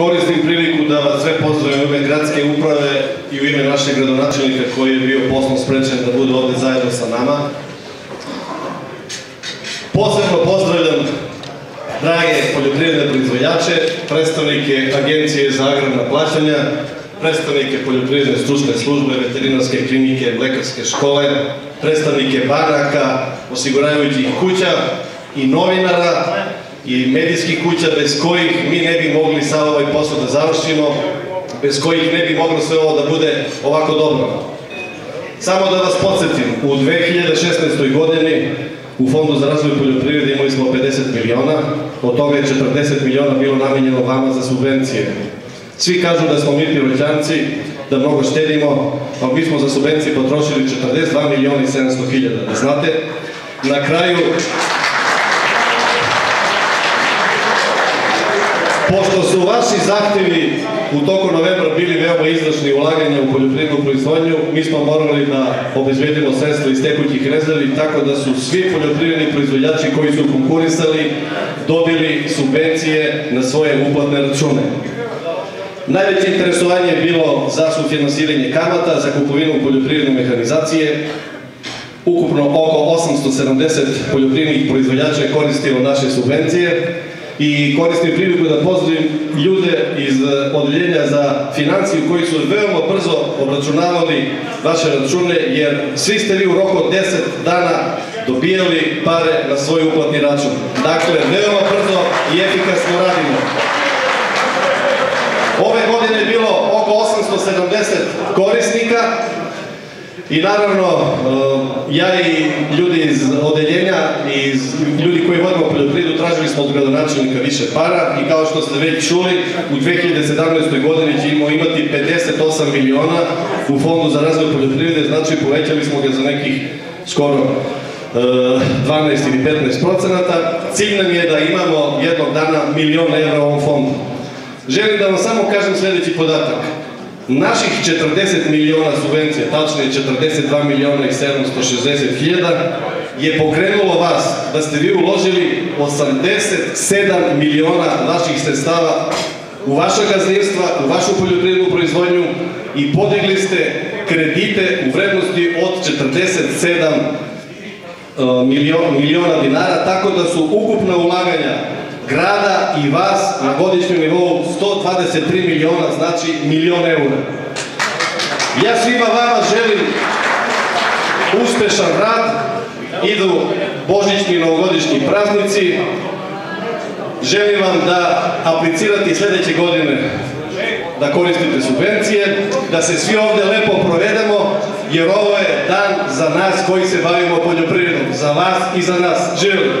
koristim priliku da sve pozdravim u ime gradske uprave i u ime našeg gradonačelnika koji je bio poslom sprečen da bude ovdje zajedno sa nama. Posebno pozdravljam drage poljoprivredne proizvođače, predstavnike Agencije za agrarna plaćanja, predstavnike poljoprivredne stručne službe, veterinarske klinike, lekarske škole, predstavnike banaka, osiguravajućih kuća i novinara i medijskih kuća bez kojih mi ne bi mogli sad ovaj posao da završimo, bez kojih ne bi moglo sve ovo da bude ovako dobro. Samo da vas podsjetim, u 2016. godini u Fondu za razvoj poljoprivrede imali smo 50 miliona, od toga je 40 miliona bilo namenjeno vama za subvencije. Svi kažu da smo mi piroćanci, da mnogo štedimo, a mi smo za subvencije potrošili 42 miliona i 700 hiljada. Da znate, na kraju, pošto su vaši zahtjevi u toku novembra bili veoma izdašni ulaganja u poljoprivrednu proizvodnju, mi smo morali da obezbedimo sredstva iz tekućih rezervi, tako da su svi poljoprivredni proizvođači koji su konkurisali dobili subvencije na svoje uplatne račune. Najveće interesovanje je bilo za sufinansiranje kamata, za kupovinu poljoprivredne mehanizacije. Ukupno oko 870 poljoprivrednih proizvođača je koristilo naše subvencije i koristim priliku da pozdravim ljude iz odeljenja za financiju koji su veoma brzo obračunavali vaše račune jer svi ste vi u roku od 10 dana dobijali pare na svoj uplatni račun. Dakle, veoma brzo i efikasno radimo. Ove godine je bilo oko 870 korisnika i naravno ja i ljudi iz odeljenja i ljudi smo od gradonačelnika više para i kao što ste već čuli u 2017. godini ćemo imati 58 miliona u Fondu za razvoj poljoprivrede, znači povećali smo ga za nekih skoro 12 ili 15 procenata. Cilj nam je da imamo jednog dana milion evra u ovom fondu. Želim da vam samo kažem sljedeći podatak. Naših 40 miliona subvencija, tačnije 42 miliona i 760 hiljada, je pokrenulo vas da ste vi uložili 87 miliona vaših sredstava u vaša gazdinstva, u vašu poljoprivrednu proizvodnju i podigli ste kredite u vrednosti od 47 miliona dinara, tako da su ukupna ulaganja grada i vas na godišnjem nivou 123 miliona, znači milion eura. Ja svima vama želim uspešan rad, idu božićni novogodišnji praznici, želim vam da aplicirate sljedeće godine da koristite subvencije, da se svi ovdje lepo provedemo, jer ovo je dan za nas koji se bavimo poljoprivredom, za vas i za nas. Želim!